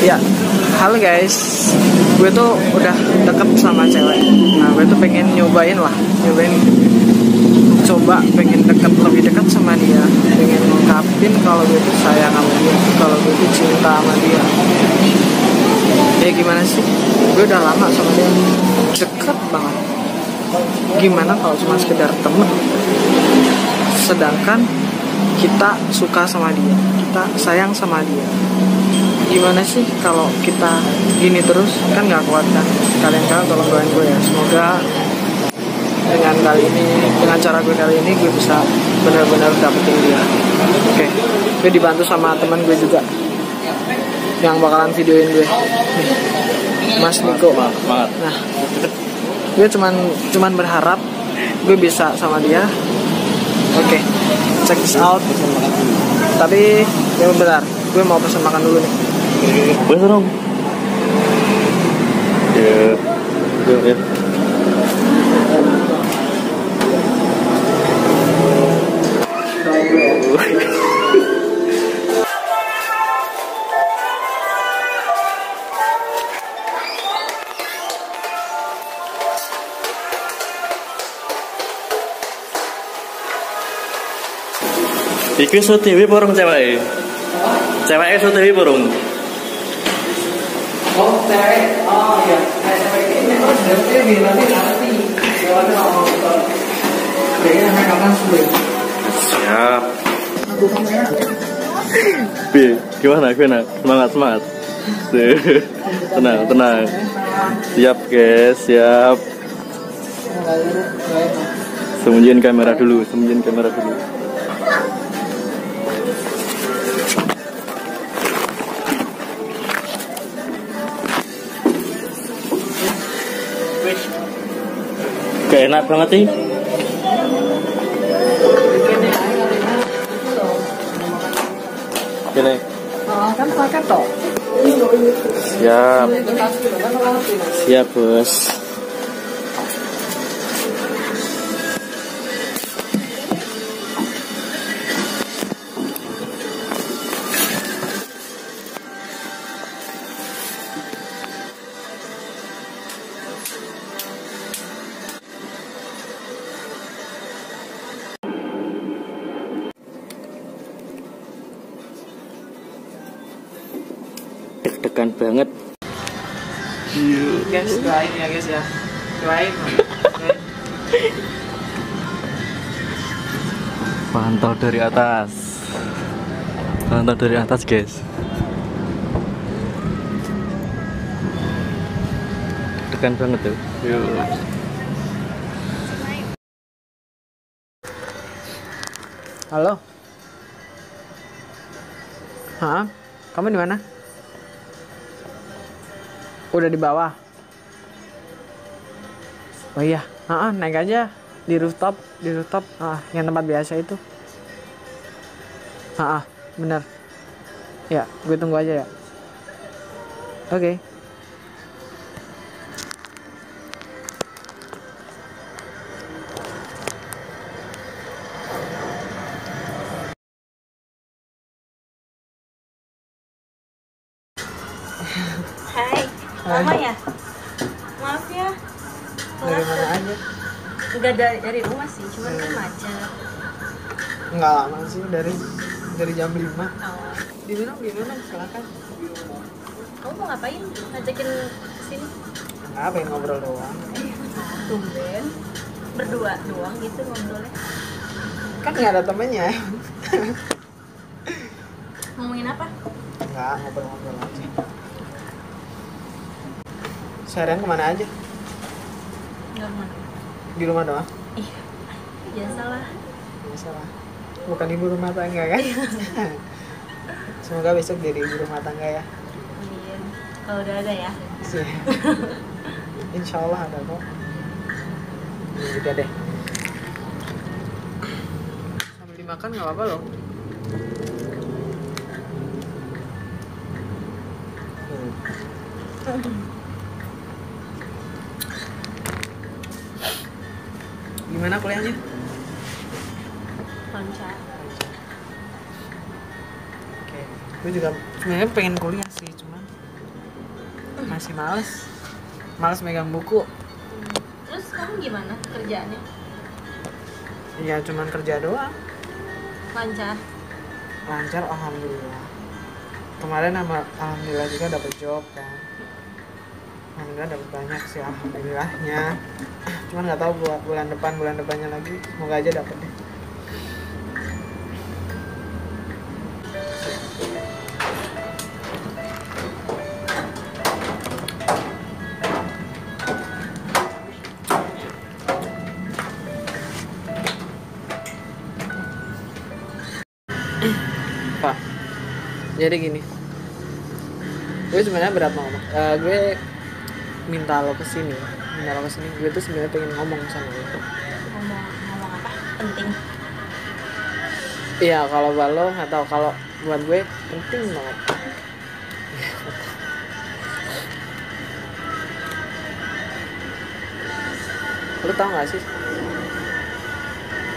Ya, halo guys. Gue tuh udah deket sama cewek. Nah, gue tuh pengen nyobain lah, nyobain coba pengen deket lebih dekat sama dia, pengen ngungkapin kalau gue tuh sayang sama dia, kalau gue tuh cinta sama dia. Ya gimana sih? Gue udah lama sama dia, deket banget. Gimana kalau cuma sekedar temen? Sedangkan kita suka sama dia, kita sayang sama dia gimana sih kalau kita gini terus? Kan nggak kuat kan? Kalian kalian tolong doain gue ya. Semoga dengan kali ini dengan cara gue kali ini gue bisa benar-benar dapetin dia. Oke. Gue dibantu sama teman gue juga. Yang bakalan videoin gue. Nih, Mas Niko. Nah. Gue cuman cuman berharap gue bisa sama dia. Oke. Check this out. Tapi ya bentar. Gue mau pesan makan dulu nih Boleh dong. Ya. Ya, ya. Iki SOTW porong cewek. Cewek SOTW porong. Siap. Bi, gimana? Gimana? Semangat, semangat. tenang, tenang. Siap, guys, siap. Sembunyiin kamera dulu, sembunyiin kamera dulu. Gak enak banget nih. Gini. Oh, kan pakai toh. Siap, siap bos. Deg-degan banget. Guys, doain ya guys ya. Doain. Doain. Pantau dari atas. Pantau dari atas, guys. Deg-degan banget tuh. Yuk. Halo. Hah? Kamu di mana? Udah di bawah. Oh iya, ah naik aja di rooftop, di rooftop, ah yang tempat biasa itu. Ah, bener. Ya, gue tunggu aja ya. Oke. Hai, lama ya? Maaf ya. Dari mana aja? Enggak dari, dari rumah sih, cuman kan macet. Enggak lama sih, dari dari jam 5 Oh. Diminum, diminum, silakan. Kamu mau ngapain? Ngajakin sini? Ah, pengen ngobrol doang. Tumben. Berdua doang gitu ngobrolnya. Kan nggak ada temennya. Ngomongin apa? Enggak, ngobrol-ngobrol aja. Seharian ke mana aja? Enggak mana. Di rumah doang? Ih, biasalah. Biasalah. Bukan ibu rumah tangga kan? Semoga besok jadi ibu rumah tangga ya. Kalau udah ada ya. Sih. Insya Allah ada kok. Ya, udah deh. Sambil dimakan nggak apa-apa loh. Hmm. Gimana kuliahnya? Lancar. Oke. Gue juga sebenarnya pengen kuliah sih, cuman masih males males megang buku Terus kamu gimana kerjaannya? ya cuman kerja doang Lancar. lancar alhamdulillah kemarin sama alhamdulillah juga dapat job kan alhamdulillah dapat banyak sih alhamdulillahnya cuman nggak tahu buat bulan depan bulan depannya lagi. Semoga aja dapat deh. Pak, jadi gini, gue sebenarnya berat mau ngomong. Eh, gue minta lo ke sini, lo ke sini. Gue tuh sebenarnya pengen ngomong sama lo. Ngomong ngomong apa? Penting. Iya, kalau buat lo nggak tahu. Kalau buat gue penting banget. lo tau gak sih?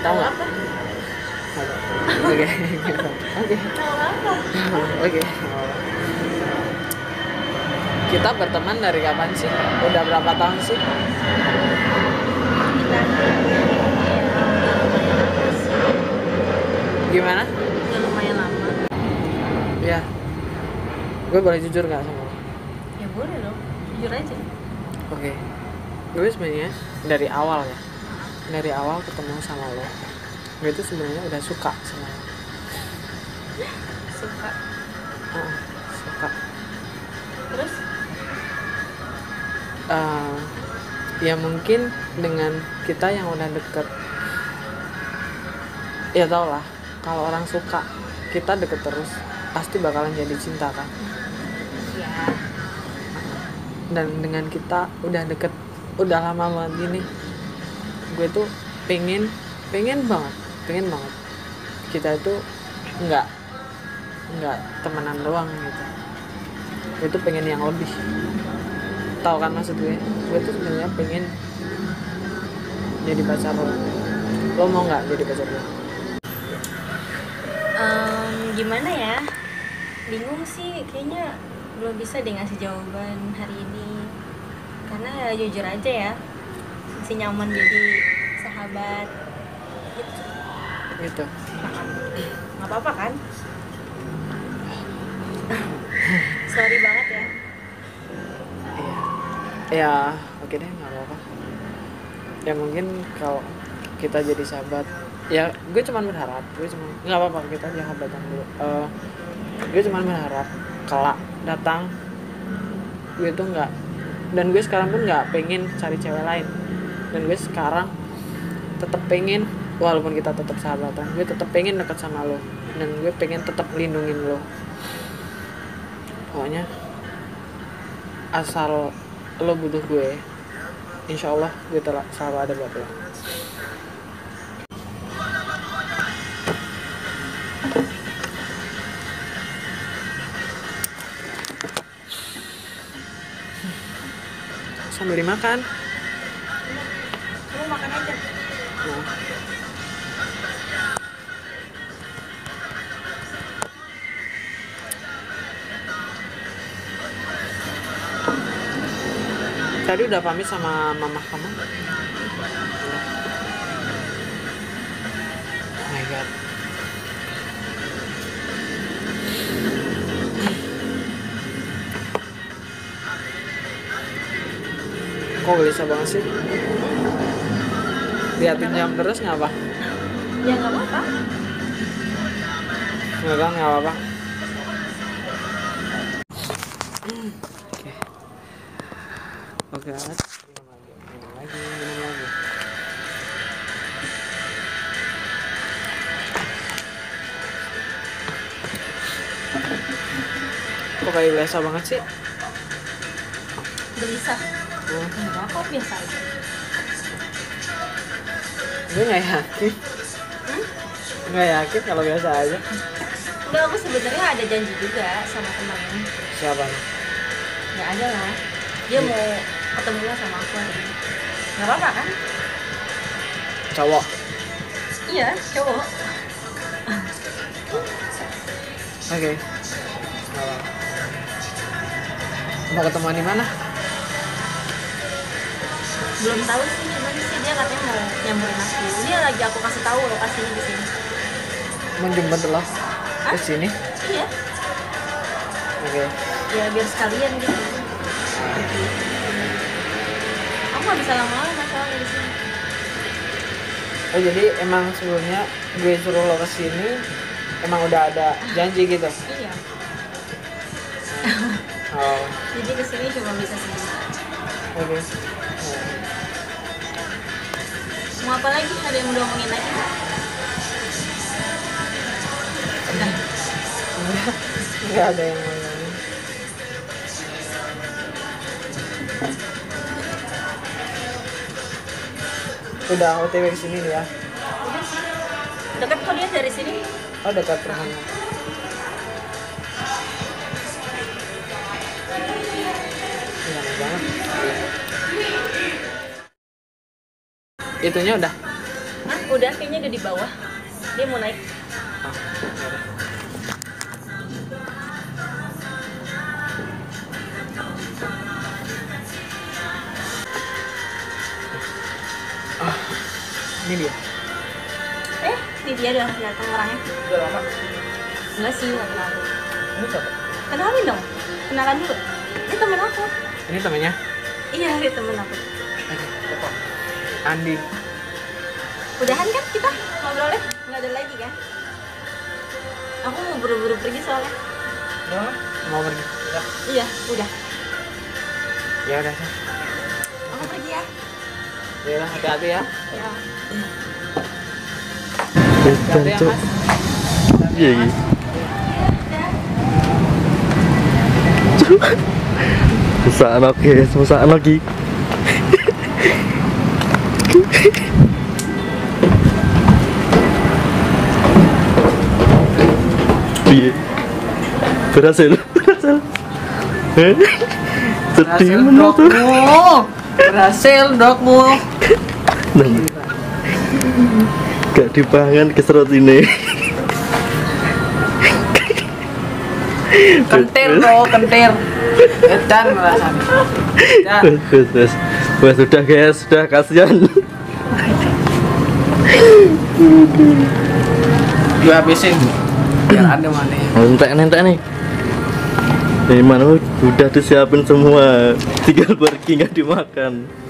Tahu nggak? Oke, oke. Oke. Kita berteman dari kapan sih? Udah berapa tahun sih? Gimana? Udah lumayan lama. Ya. Gue boleh jujur gak sama lo? Ya boleh dong. Jujur aja. Oke. Gue sebenarnya dari awal ya. Dari awal ketemu sama lo. Gue itu sebenarnya udah suka sama lo. Eh, ya mungkin dengan kita yang udah deket. Ya tau lah kalau orang suka kita deket terus pasti bakalan jadi cinta kan? Ya. dan dengan kita udah deket udah lama banget gini gue tuh pengen pengen banget pengen banget. Kita itu nggak nggak temenan doang gitu. Gue tuh pengen yang lebih tahu kan maksud gue gue tuh sebenarnya pengen jadi pacar lo lo mau nggak jadi pacar gue Em, gimana ya? Bingung sih. Kayaknya belum bisa deh ngasih jawaban hari ini. Karena ya jujur aja ya. Masih nyaman jadi sahabat. Gitu. gitu nggak apa-apa kan sorry banget ya ya oke deh nggak apa-apa. Ya mungkin kalau kita jadi sahabat ya gue cuman berharap gue cuma nggak apa-apa kita sahabatan dulu. Eh, gue cuman berharap kelak datang gue tuh nggak dan gue sekarang pun nggak pengen cari cewek lain. Dan gue sekarang tetap pengen walaupun kita tetap sahabatan gue tetap pengen deket sama lo. Dan gue pengen tetap lindungin lo. Pokoknya asal lo butuh gue insya Allah gue telah selalu ada buat lo. Sambil dimakan Tadi udah pamit sama mama kamu? Udah. Oh my god. Kok gelisah banget sih? Liatin jam terus nggak apa? ya nggak apa-apa Nggak nggak apa-apa. Alat. minum lagi, minum lagi, minum lagi. Kok kayak biasa banget sih? gelisah Hmm, nggak apa biasa aja gue nggak yakin. Nggak yakin kalau biasa aja. Enggak, aku sebenarnya ada janji juga sama temen Siapa? nggak ada lah dia mau ketemunya sama aku hari ini. Nggak apa-apa kan? Cowok. iya cowok. Oke. Apa-apa. mau ketemuan di mana? Belum tahu sih cuman sih dia katanya mau nyamperin aku. Dia lagi aku kasih tahu lokasinya di sini. Menjemput lo ke sini? Iya. Oke. Ya biar sekalian gitu. Aku nggak bisa lama-lama masalahnya di sini. Oh jadi emang sebelumnya gue suruh lo ke sini emang udah ada janji gitu? Iya. Oh. Jadi ke sini cuma bisa sendiri. Oke. Oh. mau apa lagi? Ada yang mau ngomongin lagi? Nggak? udah Enggak, enggak ada yang Udah OTW ke sini ya. dekat kok dia dari sini Oh, dekat rumahnya. Enak banget. Itunya udah. Hah? udah kayaknya udah di bawah dia mau naik ini dia. eh ini dia udah datang orangnya Udah lama. enggak sih nggak terlalu Ini siapa? kenalin dong kenalan dulu ini temen aku Ini temennya. iya dia temen aku Oke, siapa? Andi. udahan kan kita ngobrolnya nggak ada lagi kan aku mau buru-buru pergi soalnya Udah mau pergi. Udah. iya udah Ya udah. Sah. Ya Ya hati-hati ya. ya ya. Iya iya. Susah anak susah anak lagi. Iya. Berhasil, berhasil. Eh? Sedih dogmu. Berhasil dogmu. Nah, Gak dipangan keserot ini. Kentir bro, kentir. Edan rasanya. Ya, wes. Wes, sudah guys, sudah kasihan. gue habisin. Biar ada mana ya. Entek entek nih. Dari mana udah disiapin semua, tinggal pergi dimakan.